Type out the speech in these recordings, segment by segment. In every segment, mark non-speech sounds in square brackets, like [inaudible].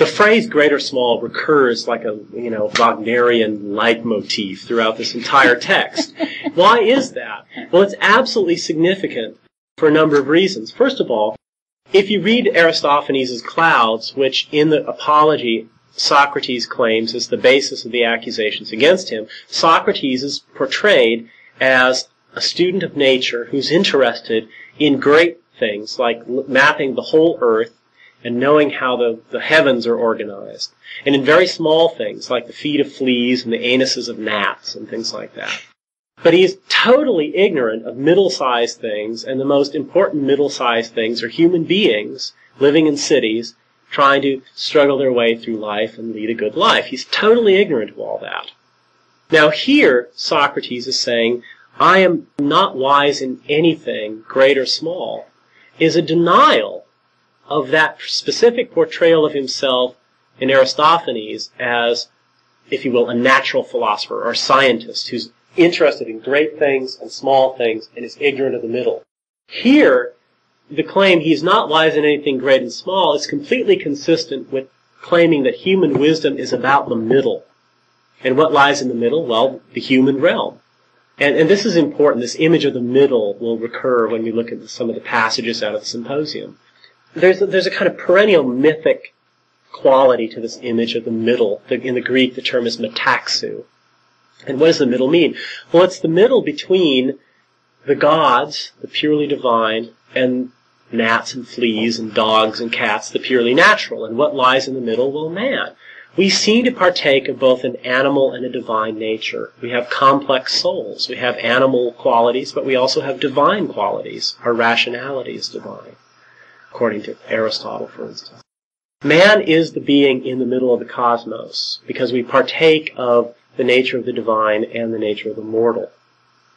The phrase great or small recurs like a, you know, Wagnerian leitmotif throughout this entire text. [laughs] Why is that? Well, it's absolutely significant for a number of reasons. First of all, if you read Aristophanes' Clouds, which in the Apology Socrates claims is the basis of the accusations against him, Socrates is portrayed as a student of nature who's interested in great things like mapping the whole earth and knowing how the, the heavens are organized. And in very small things like the feet of fleas and the anuses of gnats and things like that. But he is totally ignorant of middle-sized things, and the most important middle-sized things are human beings living in cities trying to struggle their way through life and lead a good life. He's totally ignorant of all that. Now here, Socrates is saying, I am not wise in anything, great or small, is a denial of that specific portrayal of himself in Aristophanes as, if you will, a natural philosopher or scientist who's interested in great things and small things and is ignorant of the middle. Here, the claim he's not wise in anything great and small is completely consistent with claiming that human wisdom is about the middle. And what lies in the middle? Well, the human realm. And, and this is important. This image of the middle will recur when we look at some of the passages out of the symposium. There's a, there's a kind of perennial mythic quality to this image of the middle. In the Greek, the term is metaxou. And what does the middle mean? Well, it's the middle between the gods, the purely divine, and gnats and fleas and dogs and cats, the purely natural. And what lies in the middle? Well, man. We seem to partake of both an animal and a divine nature. We have complex souls. We have animal qualities, but we also have divine qualities. Our rationality is divine, according to Aristotle, for instance. Man is the being in the middle of the cosmos because we partake of the nature of the divine and the nature of the mortal.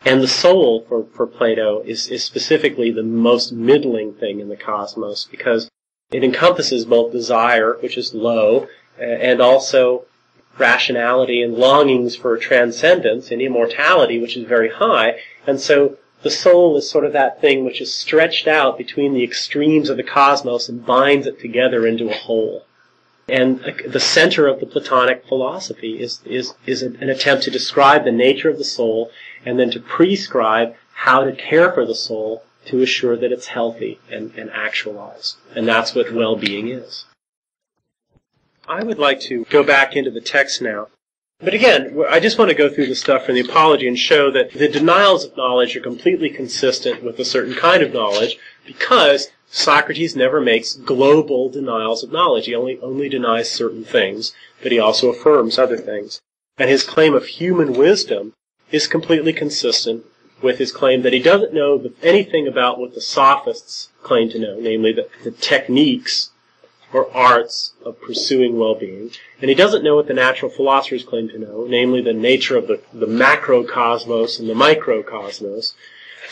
And the soul, for, for Plato, is, is specifically the most middling thing in the cosmos because it encompasses both desire, which is low, and also rationality and longings for transcendence and immortality, which is very high. And so the soul is sort of that thing which is stretched out between the extremes of the cosmos and binds it together into a whole. And the center of the Platonic philosophy is, is, is an attempt to describe the nature of the soul and then to prescribe how to care for the soul to assure that it's healthy and, and actualized. And that's what well-being is. I would like to go back into the text now. But again, I just want to go through the stuff from the Apology and show that the denials of knowledge are completely consistent with a certain kind of knowledge because Socrates never makes global denials of knowledge. He only, only denies certain things, but he also affirms other things. And his claim of human wisdom is completely consistent with his claim that he doesn't know anything about what the sophists claim to know, namely the, the techniques or arts of pursuing well-being. And he doesn't know what the natural philosophers claim to know, namely the nature of the, the macrocosmos and the microcosmos.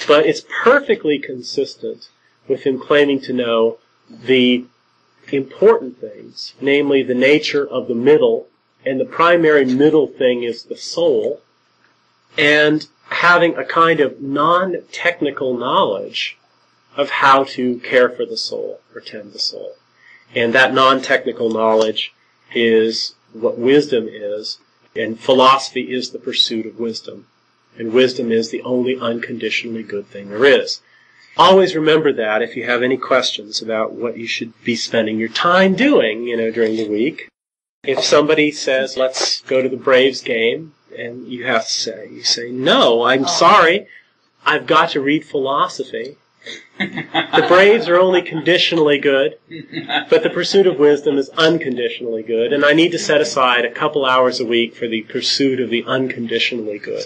But it's perfectly consistent with him claiming to know the important things, namely the nature of the middle, and the primary middle thing is the soul, and having a kind of non-technical knowledge of how to care for the soul or tend the soul. And that non-technical knowledge is what wisdom is, and philosophy is the pursuit of wisdom. And wisdom is the only unconditionally good thing there is. Always remember that if you have any questions about what you should be spending your time doing, you know, during the week. If somebody says, let's go to the Braves game, and you have to say, you say, no, I'm oh. sorry, I've got to read philosophy. The Braves are only conditionally good, but the pursuit of wisdom is unconditionally good, and I need to set aside a couple hours a week for the pursuit of the unconditionally good.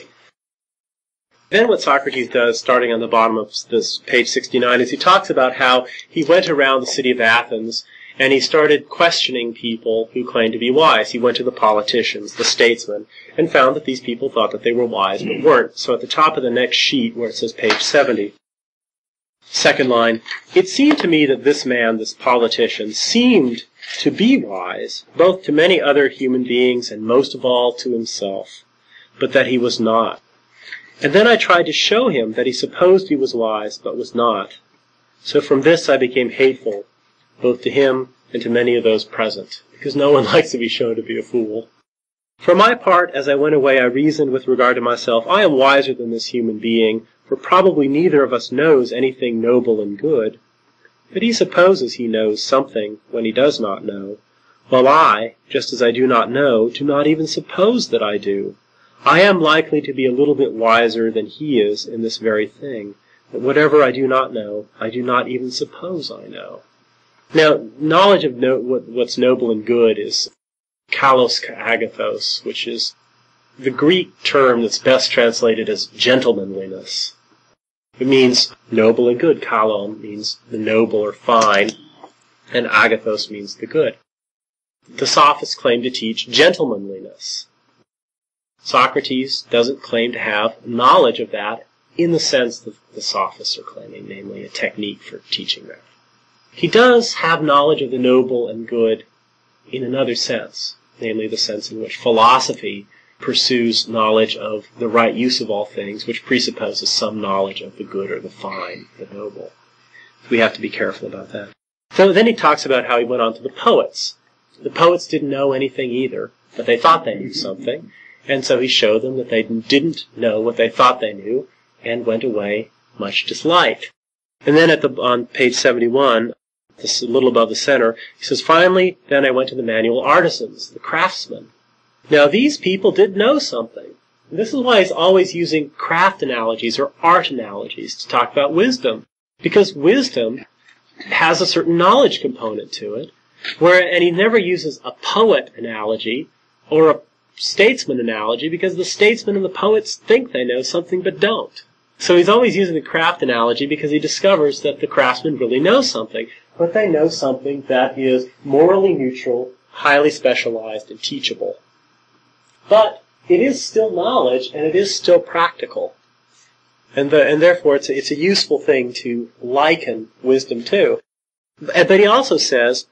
Then what Socrates does, starting on the bottom of this page 69, is he talks about how he went around the city of Athens and he started questioning people who claimed to be wise. He went to the politicians, the statesmen, and found that these people thought that they were wise but weren't. So at the top of the next sheet, where it says page 70, second line, it seemed to me that this man, this politician, seemed to be wise, both to many other human beings and most of all to himself, but that he was not. And then I tried to show him that he supposed he was wise, but was not. So from this I became hateful, both to him and to many of those present. because no one [laughs] likes to be shown to be a fool. For my part, as I went away, I reasoned with regard to myself, I am wiser than this human being, for probably neither of us knows anything noble and good. But he supposes he knows something when he does not know, while I, just as I do not know, do not even suppose that I do. I am likely to be a little bit wiser than he is in this very thing, that whatever I do not know, I do not even suppose I know. Now, knowledge of no, what, what's noble and good is kalos agathos, which is the Greek term that's best translated as gentlemanliness. It means noble and good. Kalon means the noble or fine, and agathos means the good. The sophists claim to teach gentlemanliness. Socrates doesn't claim to have knowledge of that in the sense that the sophists are claiming, namely a technique for teaching that. He does have knowledge of the noble and good in another sense, namely the sense in which philosophy pursues knowledge of the right use of all things, which presupposes some knowledge of the good or the fine, the noble. We have to be careful about that. So then he talks about how he went on to the poets. The poets didn't know anything either, but they thought they knew something, and so he showed them that they didn't know what they thought they knew, and went away much disliked. And then at the on page 71, this a little above the center, he says, Finally, then I went to the manual artisans, the craftsmen. Now these people did know something. And this is why he's always using craft analogies or art analogies to talk about wisdom. Because wisdom has a certain knowledge component to it, where and he never uses a poet analogy or a statesman analogy because the statesmen and the poets think they know something but don't. So he's always using the craft analogy because he discovers that the craftsmen really know something, but they know something that is morally neutral, highly specialized, and teachable. But it is still knowledge and it is still practical. And, the, and therefore it's a, it's a useful thing to liken wisdom to. But he also says,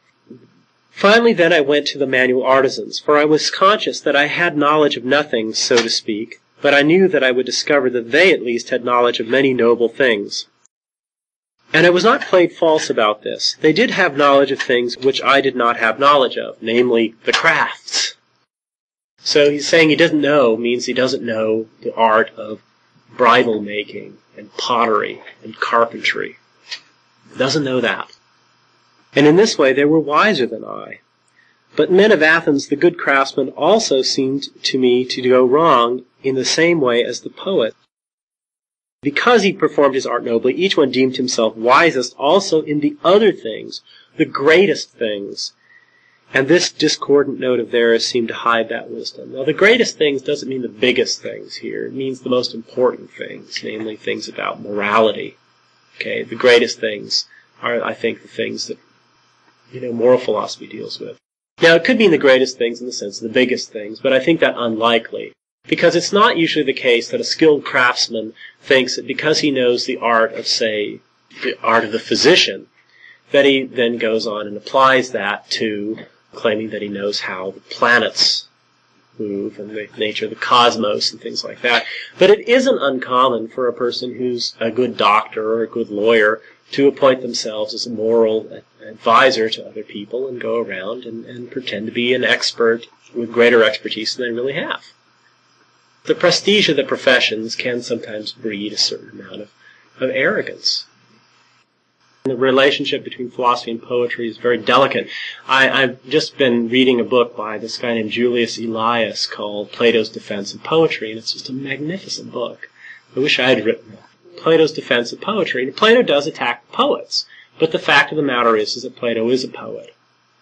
Finally then I went to the manual artisans, for I was conscious that I had knowledge of nothing, so to speak, but I knew that I would discover that they at least had knowledge of many noble things. And I was not played false about this. They did have knowledge of things which I did not have knowledge of, namely the crafts. So he's saying he doesn't know means he doesn't know the art of bridle making and pottery and carpentry. Doesn't know that. And in this way they were wiser than I. But men of Athens, the good craftsmen, also seemed to me to go wrong in the same way as the poet. Because he performed his art nobly, each one deemed himself wisest also in the other things, the greatest things. And this discordant note of theirs seemed to hide that wisdom. Now, the greatest things doesn't mean the biggest things here. It means the most important things, namely things about morality. Okay, the greatest things are, I think, the things that, you know, moral philosophy deals with. Now, it could mean the greatest things in the sense of the biggest things, but I think that unlikely. Because it's not usually the case that a skilled craftsman thinks that because he knows the art of, say, the art of the physician, that he then goes on and applies that to claiming that he knows how the planets move and the nature of the cosmos and things like that. But it isn't uncommon for a person who's a good doctor or a good lawyer to appoint themselves as a moral advisor to other people and go around and, and pretend to be an expert with greater expertise than they really have. The prestige of the professions can sometimes breed a certain amount of, of arrogance. The relationship between philosophy and poetry is very delicate. I, have just been reading a book by this guy named Julius Elias called Plato's Defense of Poetry, and it's just a magnificent book. I wish I had written it. Plato's Defense of Poetry. And Plato does attack poets, but the fact of the matter is, is that Plato is a poet.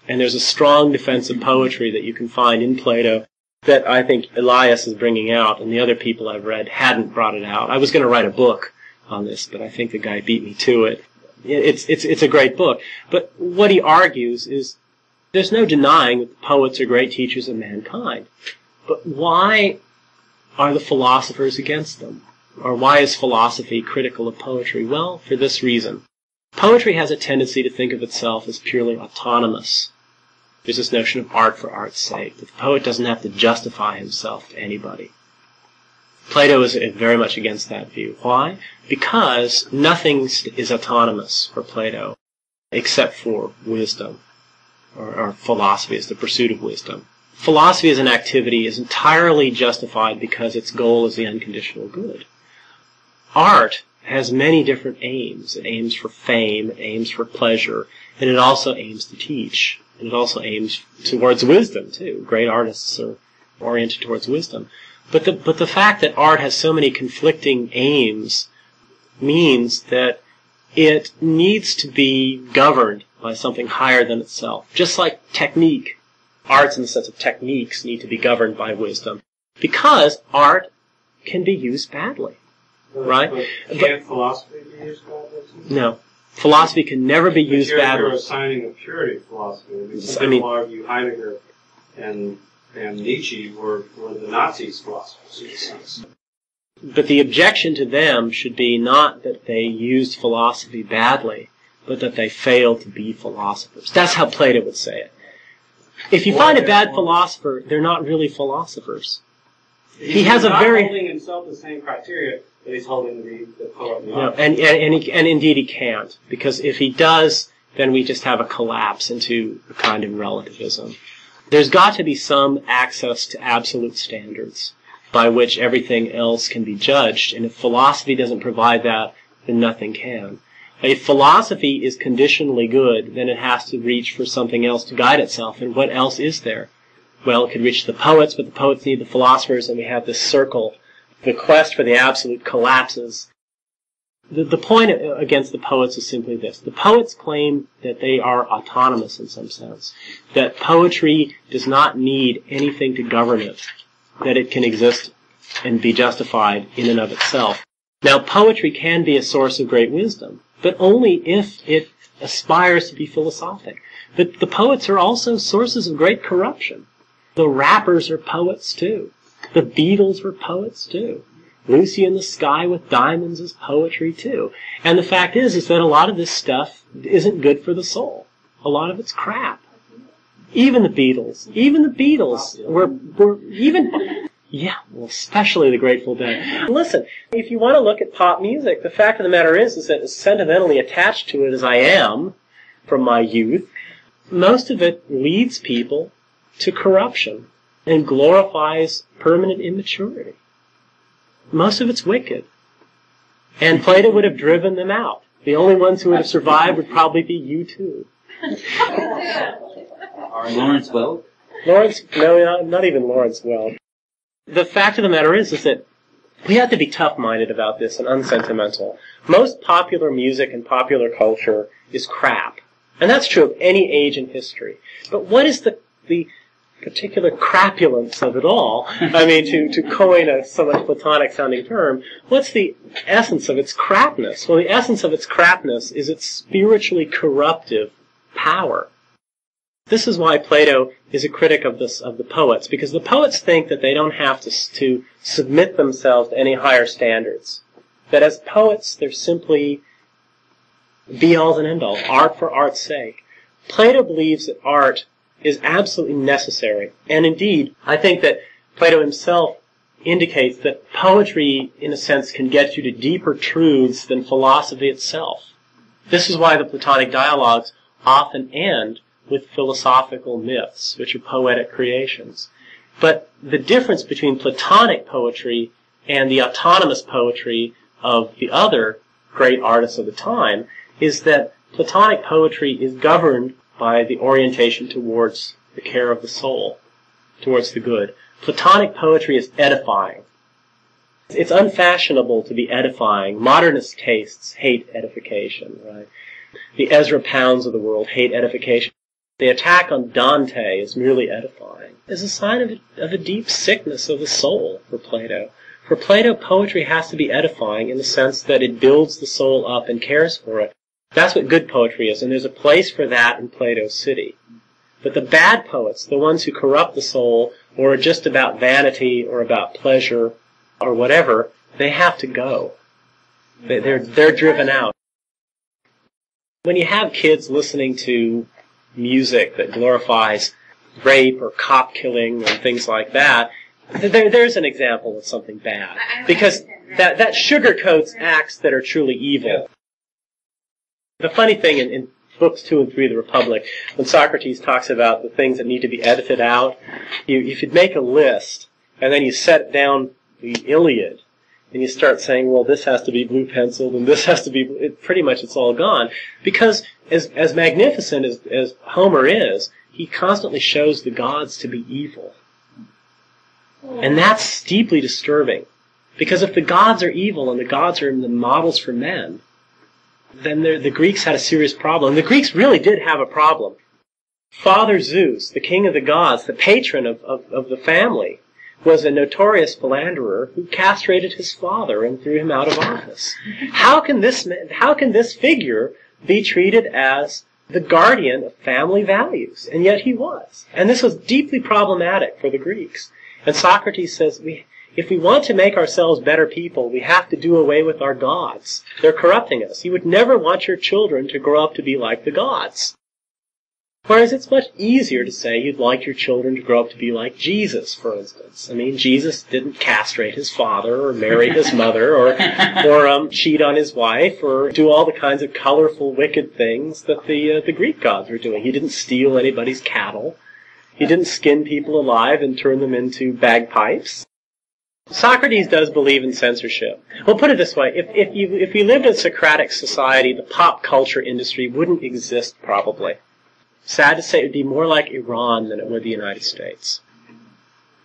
And there's a strong defense of poetry that you can find in Plato that I think Elias is bringing out, and the other people I've read hadn't brought it out. I was going to write a book on this, but I think the guy beat me to it. It's, it's, it's a great book. But what he argues is there's no denying that the poets are great teachers of mankind. But why are the philosophers against them? Or why is philosophy critical of poetry? Well, for this reason. Poetry has a tendency to think of itself as purely autonomous. There's this notion of art for art's sake, that the poet doesn't have to justify himself to anybody. Plato is very much against that view. Why? Because nothing is autonomous for Plato except for wisdom. or, or philosophy is the pursuit of wisdom. Philosophy as an activity is entirely justified because its goal is the unconditional good. Art has many different aims. It aims for fame, it aims for pleasure, and it also aims to teach. And it also aims towards wisdom too. Great artists are oriented towards wisdom. But the but the fact that art has so many conflicting aims means that it needs to be governed by something higher than itself. Just like technique, arts in the sense of techniques need to be governed by wisdom. Because art can be used badly. Right? But can't philosophy be used badly? No. Philosophy can never be But used you're, You're assigning a purity philosophy. I mean, some I mean- people argue Heidegger and and Nietzsche were, were the Nazis' philosophers in a sense. But the objection to them should be not that they used philosophy badly, but that they failed to be philosophers. That's how Plato would say it. If you Or find a bad philosopher, they're not really philosophers. He He's has a not very- holding himself the same criteria that he's holding the, the and the No, and and and, he, and indeed he can't because if he does, then we just have a collapse into a kind of relativism. There's got to be some access to absolute standards by which everything else can be judged, and if philosophy doesn't provide that, then nothing can. If philosophy is conditionally good, then it has to reach for something else to guide itself, and what else is there? Well, it could reach the poets, but the poets need the philosophers, and we have this circle. The quest for the absolute collapses, the, the point against the poets is simply this. The poets claim that they are autonomous in some sense. That poetry does not need anything to govern it. That it can exist and be justified in and of itself. Now, poetry can be a source of great wisdom, but only if it aspires to be philosophic. But the poets are also sources of great corruption. The rappers are poets too. The Beatles were poets too. Lucy in the Sky with Diamonds is poetry too. And the fact is, is that a lot of this stuff isn't good for the soul. A lot of it's crap. Even the Beatles, even the Beatles were, were even, yeah, well, especially the Grateful Dead. Listen, if you want to look at pop music, the fact of the matter is, is that as sentimentally attached to it as I am from my youth, most of it leads people to corruption and glorifies permanent immaturity. Most of it's wicked. And Plato would have driven them out. The only ones who would have survived would probably be U2. [laughs] Lawrence Welk. Lawrence, no, not, not even Lawrence Welk. The fact of the matter is, is that we have to be tough-minded about this and unsentimental. Most popular music and popular culture is crap. And that's true of any age in history. But what is the, the particular crapulence of it all? [laughs] I mean, to, to coin a somewhat platonic sounding term, what's the essence of its crapness? Well, the essence of its crapness is its spiritually corruptive power. This is why Plato is a critic of this of the poets, because the poets think that they don't have to to submit themselves to any higher standards. That as poets, they're simply be alls and end all, art for art's sake. Plato believes that art is absolutely necessary, and indeed, I think that Plato himself indicates that poetry, in a sense, can get you to deeper truths than philosophy itself. This is why the Platonic dialogues often end with philosophical myths, which are poetic creations. But the difference between Platonic poetry and the autonomous poetry of the other great artists of the time is that Platonic poetry is governed by the orientation towards the care of the soul, towards the good. Platonic poetry is edifying. It's unfashionable to be edifying. Modernist tastes hate edification, right? The Ezra Pounds of the world hate edification. The attack on Dante is merely edifying. Is a sign of a, of a deep sickness of the soul for Plato. For Plato, poetry has to be edifying in the sense that it builds the soul up and cares for it. That's what good poetry is, and there's a place for that in Plato's city. But the bad poets, the ones who corrupt the soul, or are just about vanity or about pleasure or whatever, they have to go. They- They're, they're driven out. When you have kids listening to music that glorifies rape or cop killing and things like that, there, there's an example of something bad. Because that, that sugarcoats acts that are truly evil. The funny thing in, in books two and three of the Republic, when Socrates talks about the things that need to be edited out, you, if you'd make a list and then you set down the Iliad and you start saying, well, this has to be blue penciled and this [laughs] has to be, it, pretty much it's all gone. Because as, as magnificent as, as Homer is, he constantly shows the gods to be evil. And that's deeply disturbing. Because if the gods are evil and the gods are the models for men, then the Greeks had a serious problem. The Greeks really did have a problem. Father Zeus, the king of the gods, the patron of, of, of the family, was a notorious philanderer who castrated his father and threw him out of office. How can this how can this figure be treated as the guardian of family values? And yet he was. And this was deeply problematic for the Greeks. And Socrates says we if we want to make ourselves better people, we have to do away with our gods. They're corrupting us. You would never want your children to grow up to be like the gods. Whereas it's much easier to say you'd like your children to grow up to be like Jesus, for instance. I mean, Jesus didn't castrate his father or marry his [laughs] mother or, or um, cheat on his wife or do all the kinds of colorful, wicked things that the uh, the Greek gods were doing. He didn't steal anybody's cattle. He didn't skin people alive and turn them into bagpipes. Socrates does believe in censorship. We'll put it this way: if if you if we lived in a Socratic society, the pop culture industry wouldn't exist probably. Sad to say, it would be more like Iran than it would the United States.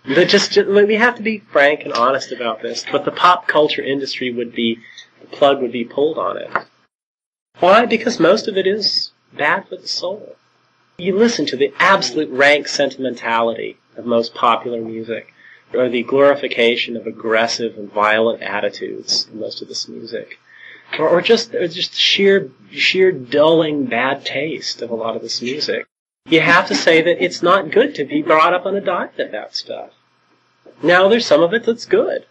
But just we have to be frank and honest about this. But the pop culture industry would be the plug would be pulled on it. Why? Because most of it is bad for the soul. You listen to the absolute rank sentimentality of most popular music, or the glorification of aggressive and violent attitudes in most of this music or, or just or just sheer sheer dulling bad taste of a lot of this music. You have to say that it's not good to be brought up on a diet of that stuff. Now there's some of it that's good.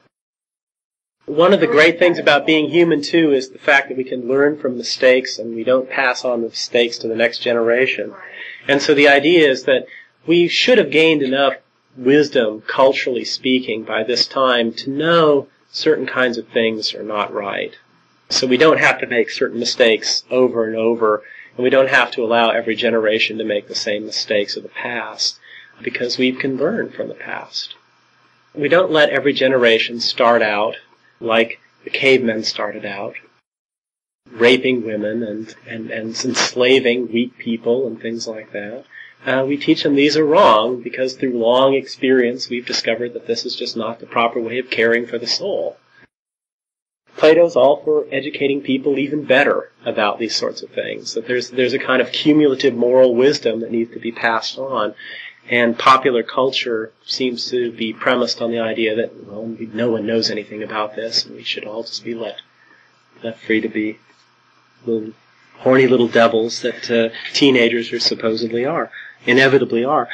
One of the great things about being human too is the fact that we can learn from mistakes and we don't pass on the mistakes to the next generation. And so the idea is that we should have gained enough wisdom, culturally speaking, by this time to know certain kinds of things are not right. So we don't have to make certain mistakes over and over, and we don't have to allow every generation to make the same mistakes of the past, because we can learn from the past. We don't let every generation start out like the cavemen started out, raping women and, and, and enslaving weak people and things like that. Uh, we teach them these are wrong because through long experience we've discovered that this is just not the proper way of caring for the soul. Plato's all for educating people even better about these sorts of things. That there's there's a kind of cumulative moral wisdom that needs to be passed on, and popular culture seems to be premised on the idea that well, no one knows anything about this, and we should all just be let left free to be little horny little devils that uh, teenagers are supposedly are, inevitably are.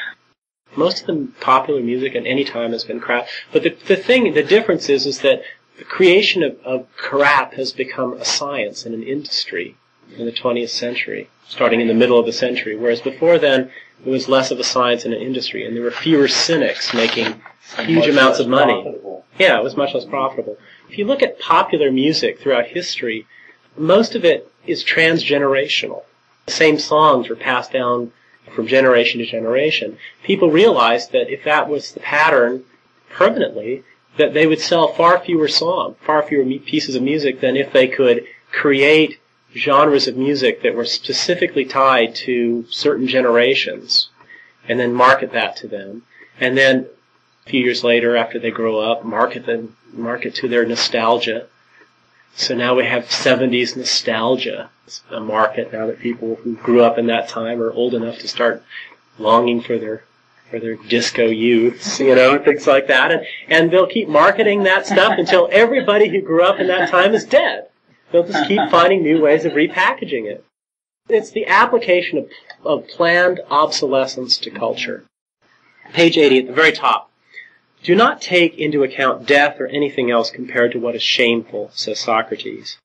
Most of the popular music at any time has been crap. But the, the thing, the difference is, is that the creation of, of crap has become a science and an industry in the 20th century, starting in the middle of the century, whereas before then it was less of a science and an industry, and there were fewer cynics making huge amounts of money. Profitable. Yeah, it was much less profitable. If you look at popular music throughout history, most of it is transgenerational. The same songs were passed down from generation to generation. People realized that if that was the pattern permanently, that they would sell far fewer songs, far fewer pieces of music than if they could create genres of music that were specifically tied to certain generations and then market that to them. And then a few years later, after they grow up, market them, market to their nostalgia. So now we have 70s nostalgia. It's a market now that people who grew up in that time are old enough to start longing for their for their disco youths, you know, and things like that. And, and they'll keep marketing that stuff until everybody who grew up in that time is dead. They'll just keep [laughs] finding new ways of repackaging it. It's the application of, of planned obsolescence to culture. Page 80 at the very top. Do not take into account death or anything else compared to what is shameful, says Socrates.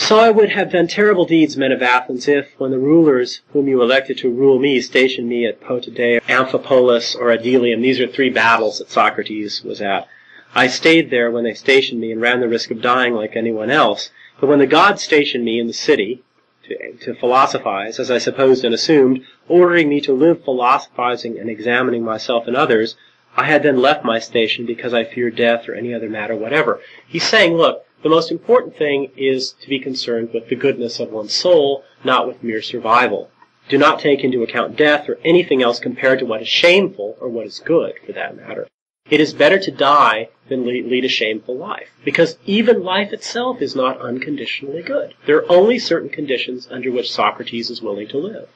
So I would have done terrible deeds, men of Athens, if, when the rulers whom you elected to rule me stationed me at Potidaea, Amphipolis, or Adelium, these are three battles that Socrates was at. I stayed there when they stationed me and ran the risk of dying like anyone else. But when the gods stationed me in the city to, to philosophize, as I supposed and assumed, ordering me to live philosophizing and examining myself and others, I had then left my station because I feared death or any other matter whatever. He's saying, look, the most important thing is to be concerned with the goodness of one's soul, not with mere survival. Do not take into account death or anything else compared to what is shameful, or what is good, for that matter. It is better to die than lead a shameful life, because even life itself is not unconditionally good. There are only certain conditions under which Socrates is willing to live.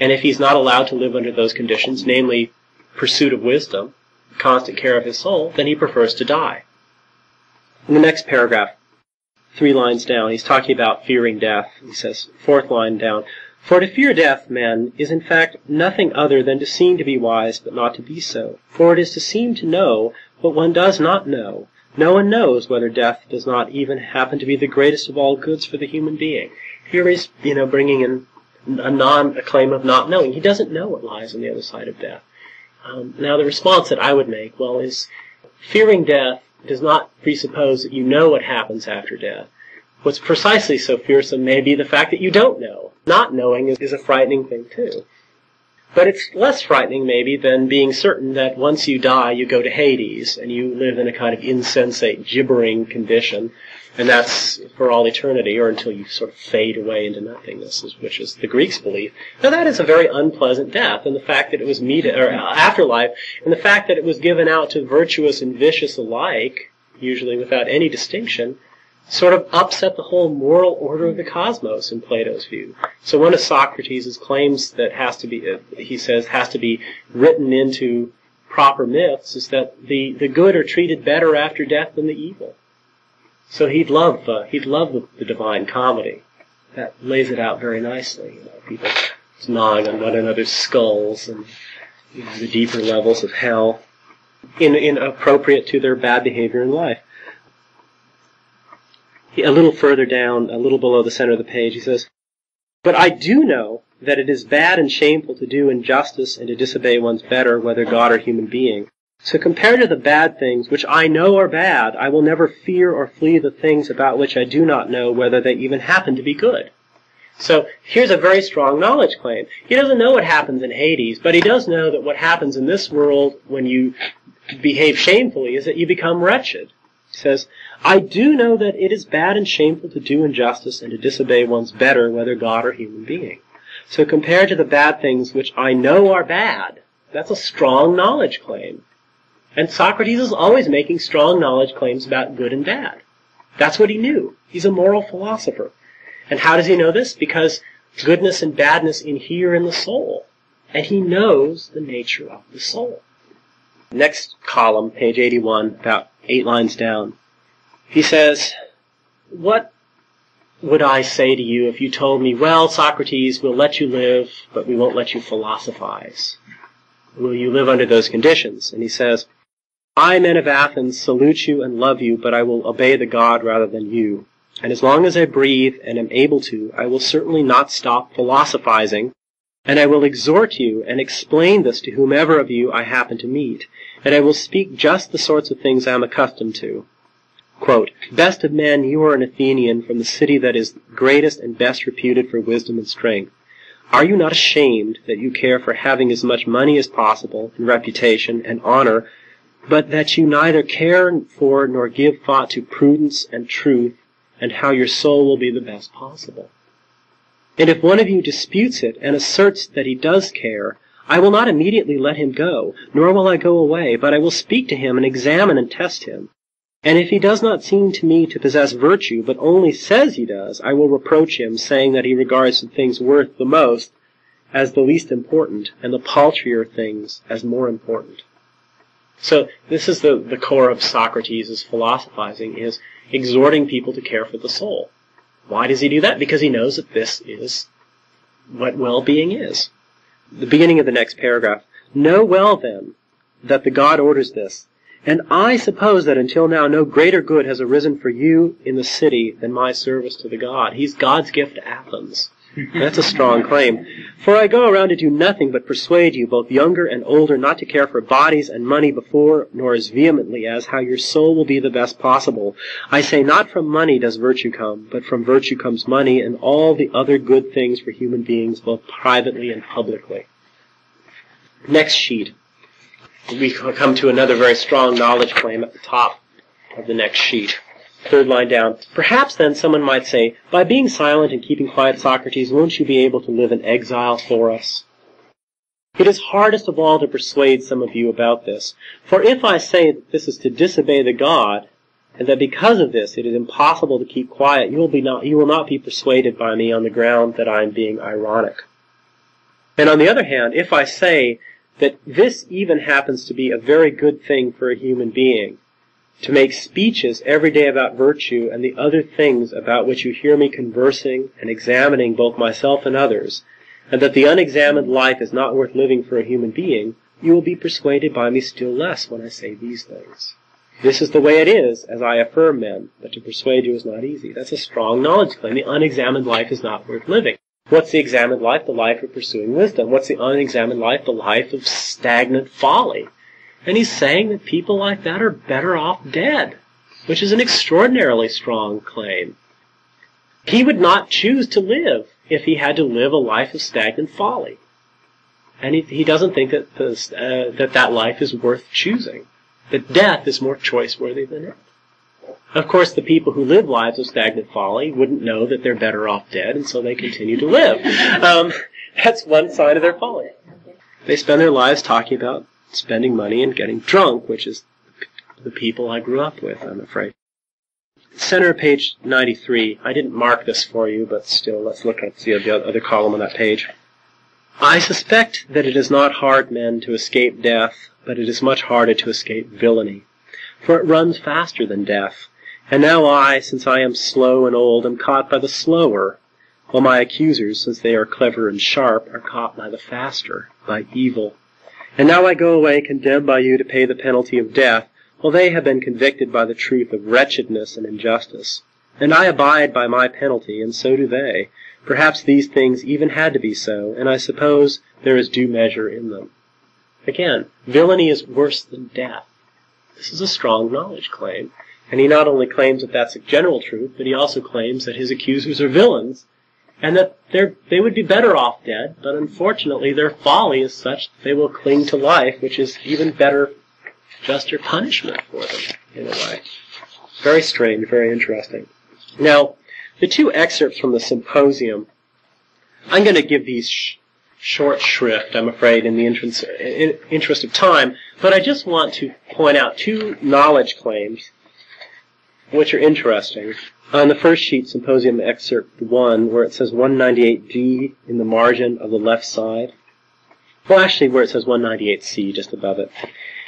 And if he's not allowed to live under those conditions, namely pursuit of wisdom, constant care of his soul, then he prefers to die. In the next paragraph, three lines down, he's talking about fearing death. He says, fourth line down, For to fear death, men, is in fact nothing other than to seem to be wise, but not to be so. For it is to seem to know what one does not know. No one knows whether death does not even happen to be the greatest of all goods for the human being. Here he's, you know, bringing in a non, a claim of not knowing. He doesn't know what lies on the other side of death. Um, now, the response that I would make, well, is fearing death does not presuppose that you know what happens after death. What's precisely so fearsome may be the fact that you don't know. Not knowing is, is a frightening thing, too. But it's less frightening, maybe, than being certain that once you die, you go to Hades, and you live in a kind of insensate, gibbering condition, and that's for all eternity, or until you sort of fade away into nothingness, which is the Greeks' belief. Now that is a very unpleasant death, and the fact that it was meted, or afterlife, and the fact that it was given out to virtuous and vicious alike, usually without any distinction, sort of upset the whole moral order of the cosmos in Plato's view. So one of Socrates' claims that has to be, uh, he says, has to be written into proper myths is that the, the good are treated better after death than the evil. So he'd love uh, he'd love the, the, Divine Comedy. That lays it out very nicely. You know, people gnawing on one another's skulls and you know, the deeper levels of hell, in, in appropriate to their bad behavior in life. A little further down, a little below the center of the page, he says, "But I do know that it is bad and shameful to do injustice and to disobey one's better, whether God or human being." So compared to the bad things which I know are bad, I will never fear or flee the things about which I do not know whether they even happen to be good. So here's a very strong knowledge claim. He doesn't know what happens in Hades, but he does know that what happens in this world when you behave shamefully is that you become wretched. He says, I do know that it is bad and shameful to do injustice and to disobey one's better, whether God or human being. So compared to the bad things which I know are bad, that's a strong knowledge claim. And Socrates is always making strong knowledge claims about good and bad. That's what he knew. He's a moral philosopher. And how does he know this? Because goodness and badness inhere in the soul. And he knows the nature of the soul. Next column, page 81, about eight lines down. He says, What would I say to you if you told me, well, Socrates, we'll let you live, but we won't let you philosophize? Will you live under those conditions? And he says, I, men of Athens, salute you and love you, but I will obey the god rather than you. And as long as I breathe and am able to, I will certainly not stop philosophizing, and I will exhort you and explain this to whomever of you I happen to meet, and I will speak just the sorts of things I am accustomed to. Quote, Best of men, you are an Athenian from the city that is greatest and best reputed for wisdom and strength. Are you not ashamed that you care for having as much money as possible, and reputation, and honor, but that you neither care for nor give thought to prudence and truth and how your soul will be the best possible. And if one of you disputes it and asserts that he does care, I will not immediately let him go, nor will I go away, but I will speak to him and examine and test him. And if he does not seem to me to possess virtue, but only says he does, I will reproach him, saying that he regards the things worth the most as the least important, and the paltrier things as more important. So this is the, the core of Socrates' philosophizing, is exhorting people to care for the soul. Why does he do that? Because he knows that this is what well-being is. The beginning of the next paragraph. Know well then that the God orders this, and I suppose that until now no greater good has arisen for you in the city than my service to the God. He's God's gift to Athens. That's a strong claim. For I go around to do nothing but persuade you, both younger and older, not to care for bodies and money before, nor as vehemently as how your soul will be the best possible. I say not from money does virtue come, but from virtue comes money and all the other good things for human beings, both privately and publicly. Next sheet. We come to another very strong knowledge claim at the top of the next sheet. Third line down. Perhaps then someone might say, by being silent and keeping quiet, Socrates, won't you be able to live in exile for us? It is hardest of all to persuade some of you about this. For if I say that this is to disobey the god, and that because of this it is impossible to keep quiet, you will, be not, you will not be persuaded by me on the ground that I am being ironic. And on the other hand, if I say that this even happens to be a very good thing for a human being, to make speeches every day about virtue and the other things about which you hear me conversing and examining both myself and others, and that the unexamined life is not worth living for a human being, you will be persuaded by me still less when I say these things. This is the way it is, as I affirm men, but to persuade you is not easy. That's a strong knowledge claim. The unexamined life is not worth living. What's the examined life? The life of pursuing wisdom. What's the unexamined life? The life of stagnant folly. And he's saying that people like that are better off dead, which is an extraordinarily strong claim. He would not choose to live if he had to live a life of stagnant folly. And he, he doesn't think that, uh, that that life is worth choosing. That death is more choice-worthy than it. Of course, the people who live lives of stagnant folly wouldn't know that they're better off dead, and so they continue to live. [laughs] Um, that's one side of their folly. They spend their lives talking about spending money and getting drunk, which is the people I grew up with, I'm afraid. Center page 93. I didn't mark this for you, but still, let's look at the other column on that page. I suspect that it is not hard, men, to escape death, but it is much harder to escape villainy. For it runs faster than death. And now I, since I am slow and old, am caught by the slower, while my accusers, since they are clever and sharp, are caught by the faster, by evil. And now I go away condemned by you to pay the penalty of death, while they have been convicted by the truth of wretchedness and injustice. And I abide by my penalty, and so do they. Perhaps these things even had to be so, and I suppose there is due measure in them. Again, villainy is worse than death. This is a strong knowledge claim. And he not only claims that that's a general truth, but he also claims that his accusers are villains, and that they would be better off dead, but unfortunately their folly is such that they will cling to life, which is even better, juster punishment for them, in a way. Very strange, very interesting. Now, the two excerpts from the symposium, I'm going to give these sh- short shrift, I'm afraid, in the interest, in interest of time, but I just want to point out two knowledge claims which are interesting on the first sheet, Symposium Excerpt 1, where it says 198D in the margin of the left side, well, actually, where it says 198C, just above it,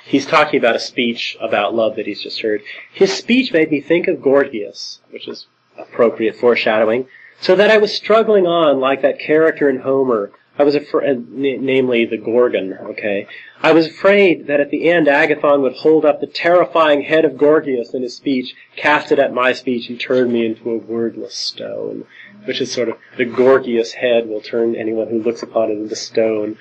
he's talking about a speech about love that he's just heard. His speech made me think of Gorgias, which is appropriate foreshadowing, so that I was struggling on like that character in Homer I was afraid, uh, namely the Gorgon, okay. I was afraid that at the end Agathon would hold up the terrifying head of Gorgias in his speech, cast it at my speech, and turn me into a wordless stone. Which is sort of, the Gorgias head will turn anyone who looks upon it into stone.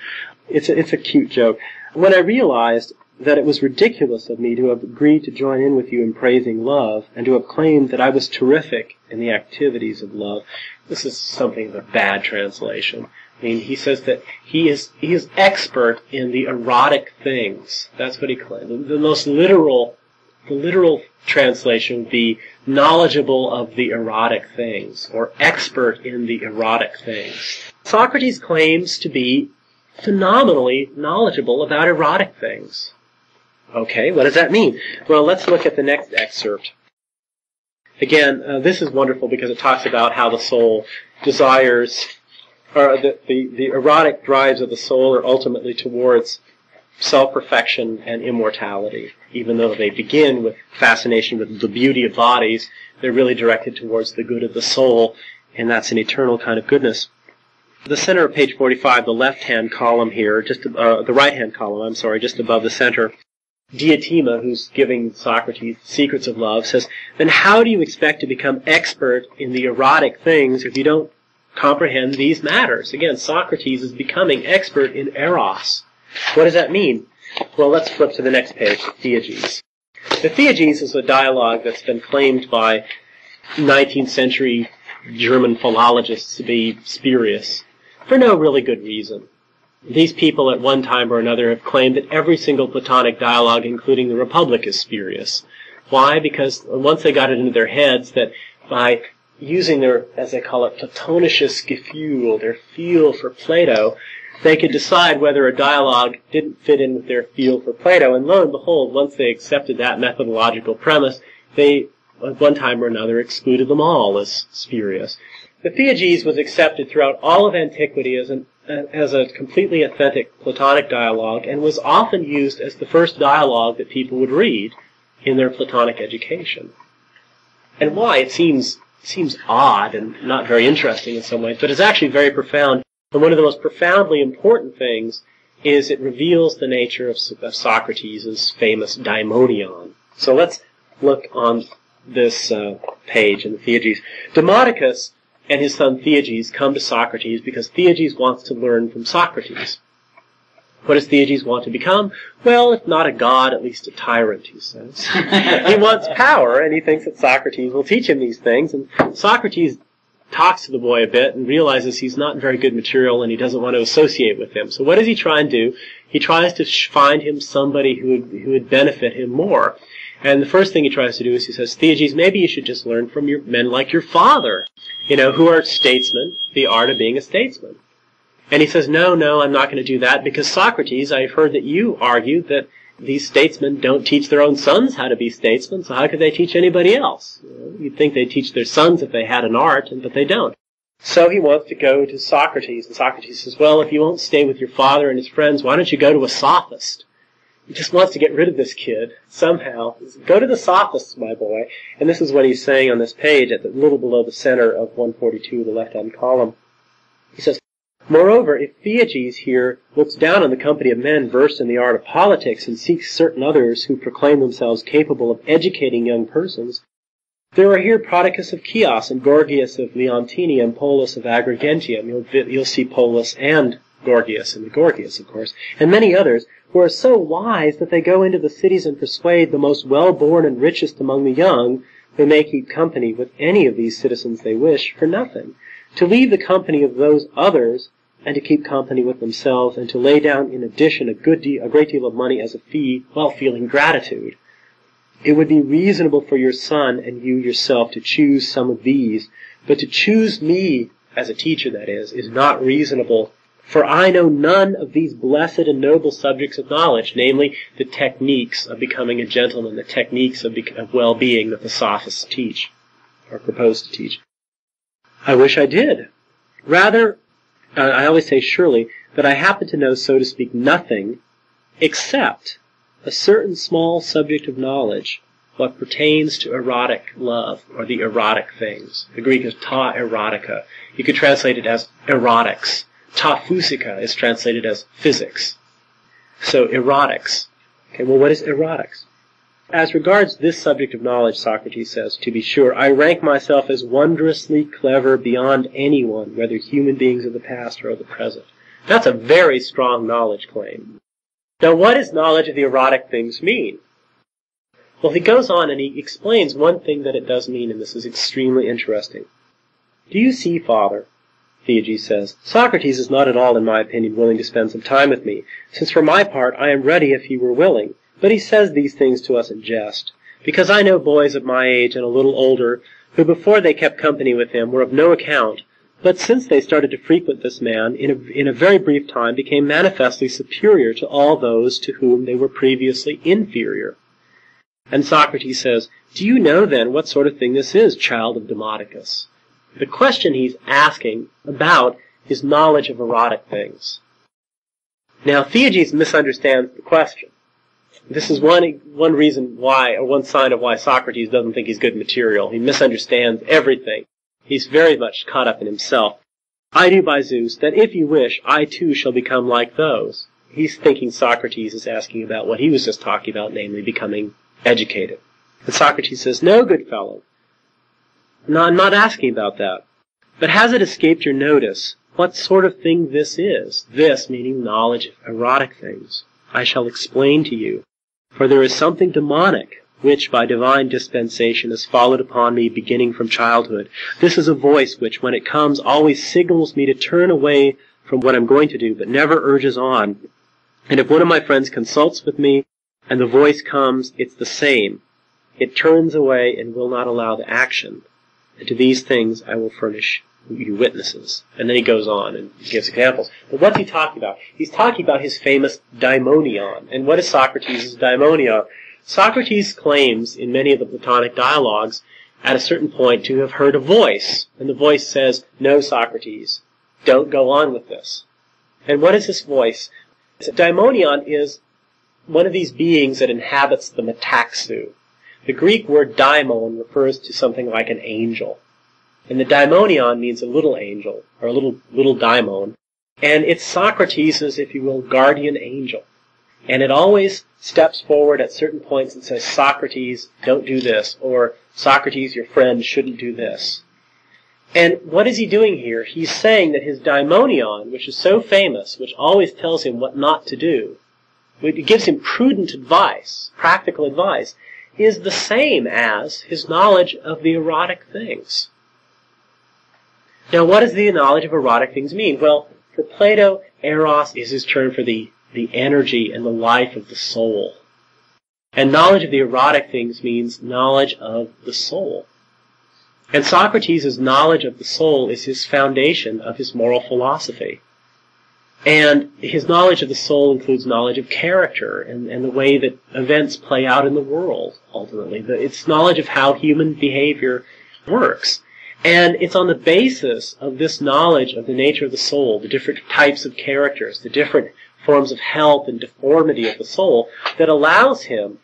It's a, it's a cute joke. When I realized that it was ridiculous of me to have agreed to join in with you in praising love, and to have claimed that I was terrific in the activities of love, this is something of a bad translation. I mean, he says that he is he is expert in the erotic things. That's what he claims. The, the most literal, the literal translation would be knowledgeable of the erotic things, or expert in the erotic things. Socrates claims to be phenomenally knowledgeable about erotic things. Okay, what does that mean? Well, let's look at the next excerpt. Again, uh, this is wonderful because it talks about how the soul desires or the, the, the erotic drives of the soul are ultimately towards self-perfection and immortality. Even though they begin with fascination with the beauty of bodies, they're really directed towards the good of the soul, and that's an eternal kind of goodness. The center of page 45, the left-hand column here, just uh, the right-hand column, I'm sorry, just above the center, Diotima, who's giving Socrates secrets of love, says, then how do you expect to become expert in the erotic things if you don't comprehend these matters. Again, Socrates is becoming expert in eros. What does that mean? Well, let's flip to the next page, Theages. The Theages is a dialogue that's been claimed by 19th century German philologists to be spurious for no really good reason. These people at one time or another have claimed that every single Platonic dialogue, including the Republic, is spurious. Why? Because once they got it into their heads that by using their, as they call it, Platonisches Gefühl, their feel for Plato, they could decide whether a dialogue didn't fit in with their feel for Plato. And lo and behold, once they accepted that methodological premise, they, at one time or another, excluded them all as spurious. The Theages was accepted throughout all of antiquity as, an, as a completely authentic Platonic dialogue and was often used as the first dialogue that people would read in their Platonic education. And why? It seems seems odd and not very interesting in some ways, but it's actually very profound. And one of the most profoundly important things is it reveals the nature of, of Socrates' famous daimonion. So let's look on this uh, page in the Theages. Demodocus and his son Theages come to Socrates because Theages wants to learn from Socrates. What does Theages want to become? Well, if not a god, at least a tyrant, he says. [laughs] he wants power, and he thinks that Socrates will teach him these things. And Socrates talks to the boy a bit and realizes he's not very good material and he doesn't want to associate with him. So what does he try and do? He tries to find him somebody who would, who would benefit him more. And the first thing he tries to do is he says, Theages, maybe you should just learn from your men like your father, you know, who are statesmen, the art of being a statesman. And he says, no, no, I'm not going to do that because Socrates, I've heard that you argued that these statesmen don't teach their own sons how to be statesmen, so how could they teach anybody else? You'd think they'd teach their sons if they had an art, but they don't. So he wants to go to Socrates, and Socrates says, well, if you won't stay with your father and his friends, why don't you go to a sophist? He just wants to get rid of this kid somehow. Go to the sophists, my boy. And this is what he's saying on this page at the little below the center of 142, the left-hand column. He says, Moreover, if Theages here looks down on the company of men versed in the art of politics and seeks certain others who proclaim themselves capable of educating young persons, there are here Prodicus of Ceos and Gorgias of Leontini and Polus of Agrigentium. You'll, you'll see Polus and Gorgias in the Gorgias, of course, and many others who are so wise that they go into the cities and persuade the most well-born and richest among the young, who may keep company with any of these citizens they wish, for nothing to leave the company of those others and to keep company with themselves and to lay down in addition a good a great deal of money as a fee while feeling gratitude. It would be reasonable for your son and you yourself to choose some of these, but to choose me, as a teacher that is, is not reasonable, for I know none of these blessed and noble subjects of knowledge, namely the techniques of becoming a gentleman, the techniques of, of well-being that the sophists teach, or propose to teach. I wish I did. Rather, uh, I always say surely, that I happen to know, so to speak, nothing except a certain small subject of knowledge, what pertains to erotic love, or the erotic things. The Greek is ta erotica. You could translate it as erotics. Ta physica is translated as physics. So erotics. Okay, well what is erotics? As regards this subject of knowledge, Socrates says, to be sure, I rank myself as wondrously clever beyond anyone, whether human beings of the past or of the present. That's a very strong knowledge claim. Now, what does knowledge of the erotic things mean? Well, he goes on and he explains one thing that it does mean, and this is extremely interesting. Do you see, father, Theages says, Socrates is not at all, in my opinion, willing to spend some time with me, since for my part I am ready if he were willing. But he says these things to us in jest, because I know boys of my age and a little older, who before they kept company with him were of no account, but since they started to frequent this man, in a, in a very brief time became manifestly superior to all those to whom they were previously inferior. And Socrates says, Do you know then what sort of thing this is, child of Demodocus? The question he's asking about is knowledge of erotic things. Now, Theages misunderstands the question. This is one one reason why, or one sign of why Socrates doesn't think he's good material. He misunderstands everything. He's very much caught up in himself. I do by Zeus that if you wish, I too shall become like those. He's thinking Socrates is asking about what he was just talking about, namely becoming educated. And Socrates says, No, good fellow. No, I'm not asking about that. But has it escaped your notice what sort of thing this is? This meaning knowledge of erotic things. I shall explain to you. For there is something demonic, which by divine dispensation has followed upon me beginning from childhood. This is a voice which, when it comes, always signals me to turn away from what I'm going to do, but never urges on. And if one of my friends consults with me, and the voice comes, it's the same. It turns away and will not allow the action. And to these things I will furnish you witnesses. And then he goes on and gives examples. But what's he talking about? He's talking about his famous daimonion. And what is Socrates' daimonion? Socrates claims in many of the Platonic dialogues at a certain point to have heard a voice. And the voice says, No, Socrates, don't go on with this. And what is this voice? Daimonion is one of these beings that inhabits the metaxu. The Greek word daimon refers to something like an angel. And the daimonion means a little angel, or a little, little daimon. And it's Socrates' if you will, guardian angel. And it always steps forward at certain points and says, Socrates, don't do this, or Socrates, your friend, shouldn't do this. And what is he doing here? He's saying that his daimonion, which is so famous, which always tells him what not to do, it gives him prudent advice, practical advice, is the same as his knowledge of the erotic things. Now, what does the knowledge of erotic things mean? Well, for Plato, eros is his term for the, the energy and the life of the soul. And knowledge of the erotic things means knowledge of the soul. And Socrates' knowledge of the soul is his foundation of his moral philosophy. And his knowledge of the soul includes knowledge of character and, and the way that events play out in the world, ultimately. It's knowledge of how human behavior works. And it's on the basis of this knowledge of the nature of the soul, the different types of characters, the different forms of health and deformity of the soul, that allows him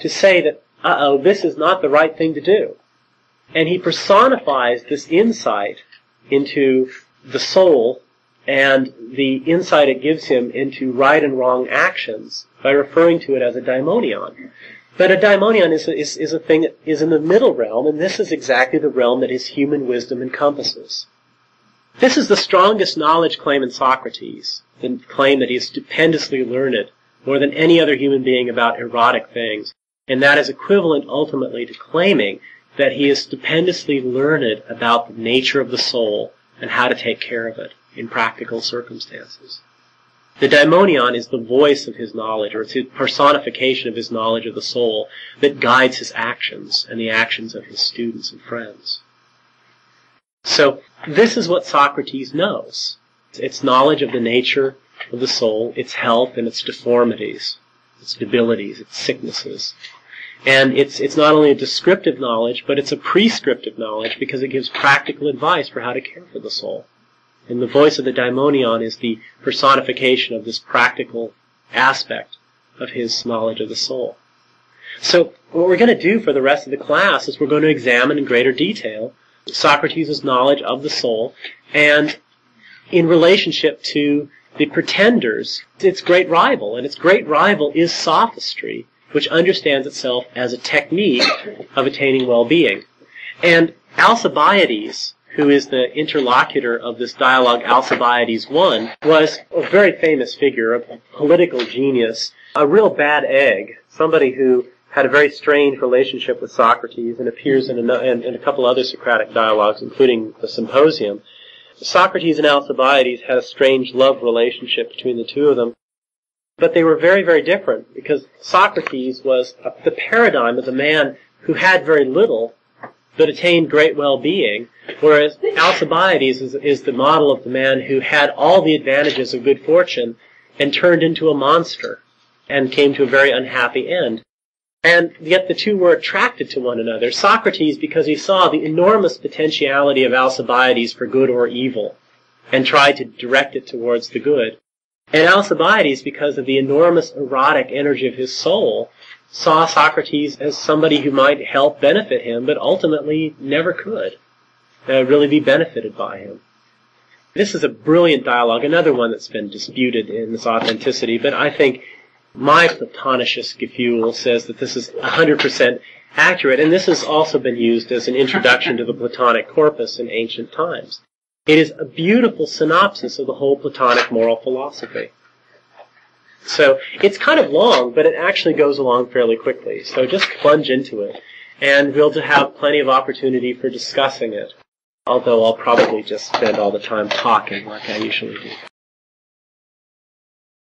to say that, uh-oh, this is not the right thing to do. And he personifies this insight into the soul and the insight it gives him into right and wrong actions by referring to it as a daimonion. But a daimonion is a, is, is a thing that is in the middle realm, and this is exactly the realm that his human wisdom encompasses. This is the strongest knowledge claim in Socrates, the claim that he is stupendously learned more than any other human being about erotic things. And that is equivalent ultimately to claiming that he is stupendously learned about the nature of the soul and how to take care of it in practical circumstances. The daimonion is the voice of his knowledge, or it's his personification of his knowledge of the soul that guides his actions and the actions of his students and friends. So this is what Socrates knows. It's knowledge of the nature of the soul, its health and its deformities, its debilities, its sicknesses. And it's, it's not only a descriptive knowledge, but it's a prescriptive knowledge because it gives practical advice for how to care for the soul. And the voice of the daimonion is the personification of this practical aspect of his knowledge of the soul. So what we're going to do for the rest of the class is we're going to examine in greater detail Socrates' knowledge of the soul and in relationship to the pretenders, its great rival. And its great rival is sophistry, which understands itself as a technique of attaining well-being. And Alcibiades, who is the interlocutor of this dialogue, Alcibiades I, was a very famous figure, a political genius, a real bad egg, somebody who had a very strained relationship with Socrates and appears in a, in, in a couple other Socratic dialogues, including the Symposium. Socrates and Alcibiades had a strange love relationship between the two of them. But they were very, very different because Socrates was a, the paradigm of the man who had very little but attained great well-being, whereas Alcibiades is, is the model of the man who had all the advantages of good fortune and turned into a monster and came to a very unhappy end. And yet the two were attracted to one another. Socrates, because he saw the enormous potentiality of Alcibiades for good or evil, and tried to direct it towards the good. And Alcibiades, because of the enormous erotic energy of his soul, saw Socrates as somebody who might help benefit him, but ultimately never could uh, really be benefited by him. This is a brilliant dialogue, another one that's been disputed in its authenticity, but I think my Platonisches Gefühl says that this is 100% accurate, and this has also been used as an introduction to the Platonic corpus in ancient times. It is a beautiful synopsis of the whole Platonic moral philosophy. So it's kind of long, but it actually goes along fairly quickly. So just plunge into it, and we'll have plenty of opportunity for discussing it. Although I'll probably just spend all the time talking like I usually do.